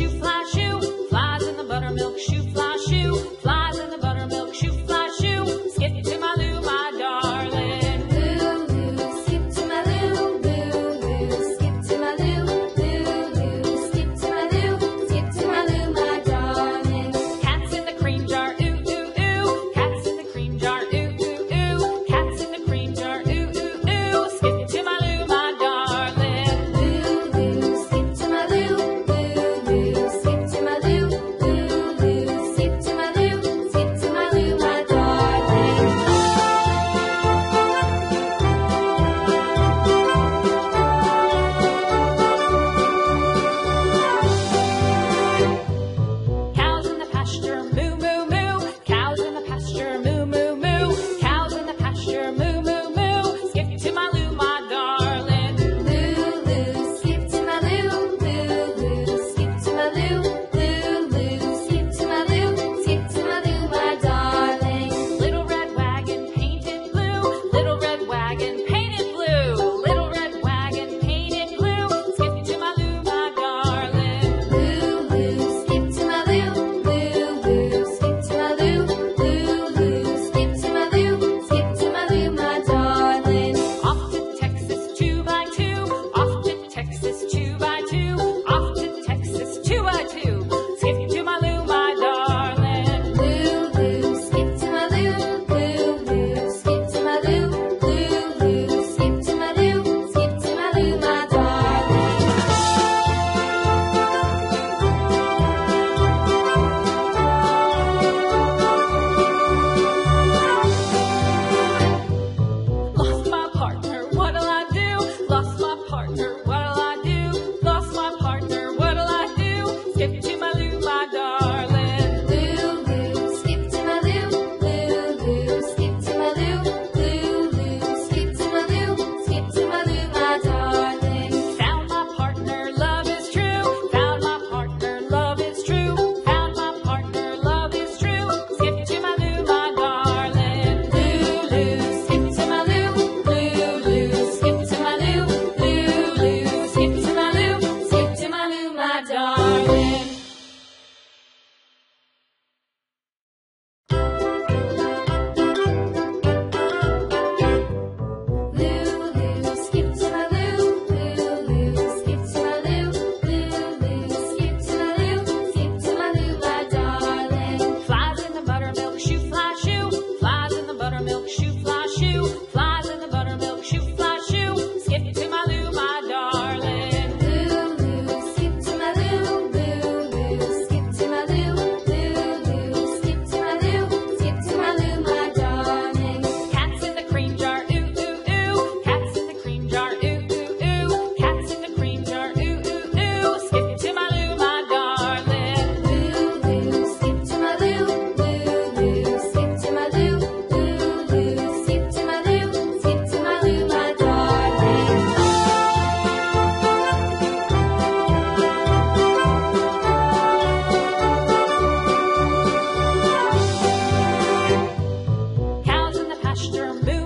you fly. pasture moon.